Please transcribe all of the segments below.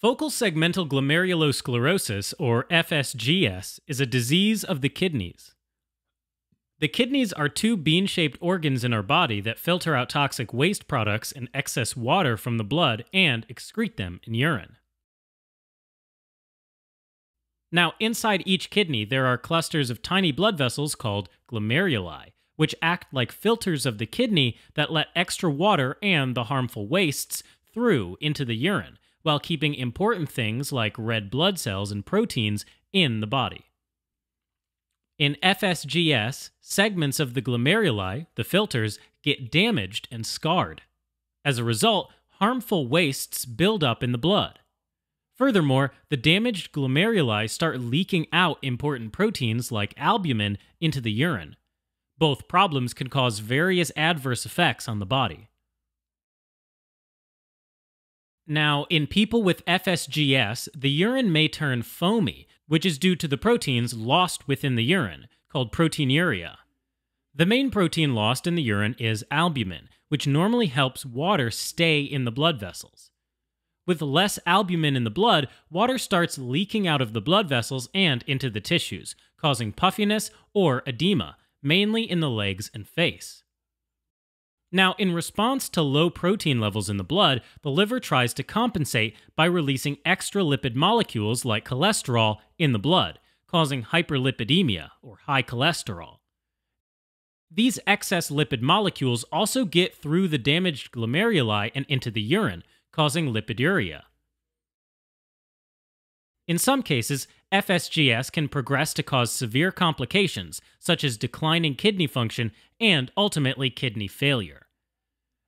Focal segmental glomerulosclerosis, or FSGS, is a disease of the kidneys. The kidneys are two bean shaped organs in our body that filter out toxic waste products and excess water from the blood and excrete them in urine. Now, inside each kidney, there are clusters of tiny blood vessels called glomeruli, which act like filters of the kidney that let extra water and the harmful wastes through into the urine while keeping important things like red blood cells and proteins in the body. In FSGS, segments of the glomeruli, the filters, get damaged and scarred. As a result, harmful wastes build up in the blood. Furthermore, the damaged glomeruli start leaking out important proteins like albumin into the urine. Both problems can cause various adverse effects on the body. Now, in people with FSGS, the urine may turn foamy, which is due to the proteins lost within the urine, called proteinuria. The main protein lost in the urine is albumin, which normally helps water stay in the blood vessels. With less albumin in the blood, water starts leaking out of the blood vessels and into the tissues, causing puffiness or edema, mainly in the legs and face. Now, in response to low protein levels in the blood, the liver tries to compensate by releasing extra lipid molecules like cholesterol in the blood, causing hyperlipidemia, or high cholesterol. These excess lipid molecules also get through the damaged glomeruli and into the urine, causing lipiduria. In some cases, FSGS can progress to cause severe complications, such as declining kidney function and ultimately kidney failure.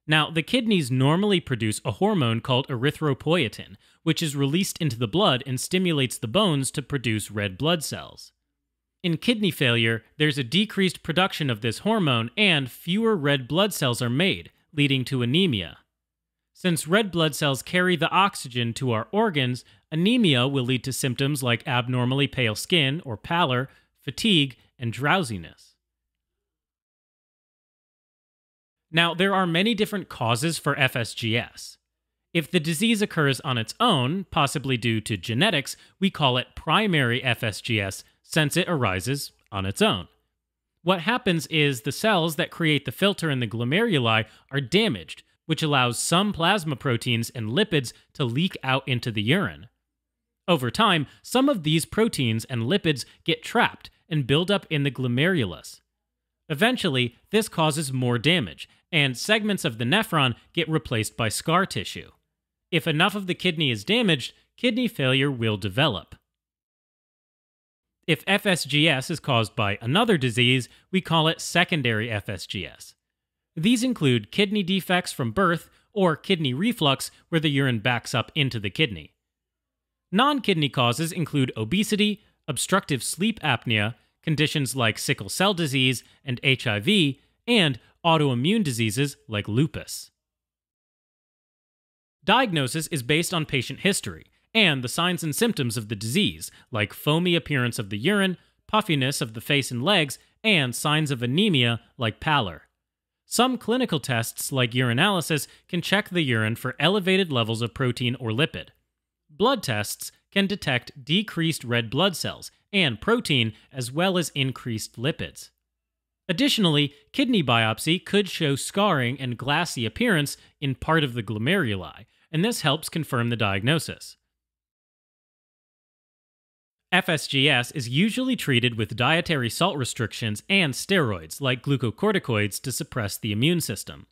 Now, the kidneys normally produce a hormone called erythropoietin, which is released into the blood and stimulates the bones to produce red blood cells. In kidney failure, there's a decreased production of this hormone and fewer red blood cells are made, leading to anemia. Since red blood cells carry the oxygen to our organs, anemia will lead to symptoms like abnormally pale skin or pallor, fatigue, and drowsiness. Now, there are many different causes for FSGS. If the disease occurs on its own, possibly due to genetics, we call it primary FSGS since it arises on its own. What happens is the cells that create the filter in the glomeruli are damaged, which allows some plasma proteins and lipids to leak out into the urine. Over time, some of these proteins and lipids get trapped and build up in the glomerulus. Eventually, this causes more damage, and segments of the nephron get replaced by scar tissue. If enough of the kidney is damaged, kidney failure will develop. If FSGS is caused by another disease, we call it secondary FSGS. These include kidney defects from birth or kidney reflux, where the urine backs up into the kidney. Non kidney causes include obesity, obstructive sleep apnea, conditions like sickle cell disease and HIV, and autoimmune diseases like lupus. Diagnosis is based on patient history and the signs and symptoms of the disease, like foamy appearance of the urine, puffiness of the face and legs, and signs of anemia like pallor. Some clinical tests, like urinalysis, can check the urine for elevated levels of protein or lipid. Blood tests can detect decreased red blood cells and protein, as well as increased lipids. Additionally, kidney biopsy could show scarring and glassy appearance in part of the glomeruli, and this helps confirm the diagnosis. FSGS is usually treated with dietary salt restrictions and steroids like glucocorticoids to suppress the immune system.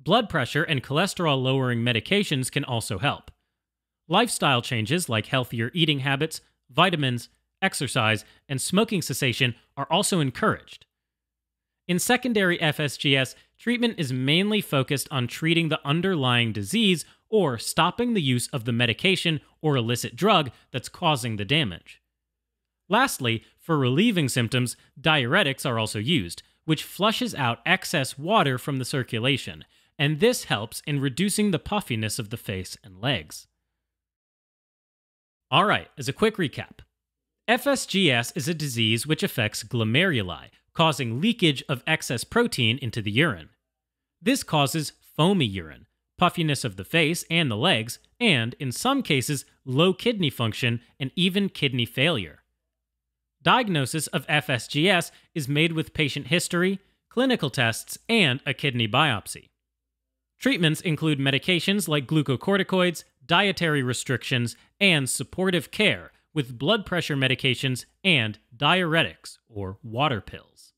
Blood pressure and cholesterol lowering medications can also help. Lifestyle changes like healthier eating habits, vitamins, exercise, and smoking cessation are also encouraged. In secondary FSGS, treatment is mainly focused on treating the underlying disease or stopping the use of the medication or illicit drug that's causing the damage. Lastly, for relieving symptoms, diuretics are also used, which flushes out excess water from the circulation, and this helps in reducing the puffiness of the face and legs. Alright, as a quick recap FSGS is a disease which affects glomeruli, causing leakage of excess protein into the urine. This causes foamy urine, puffiness of the face and the legs, and, in some cases, low kidney function and even kidney failure. Diagnosis of FSGS is made with patient history, clinical tests, and a kidney biopsy. Treatments include medications like glucocorticoids, dietary restrictions, and supportive care with blood pressure medications and diuretics or water pills.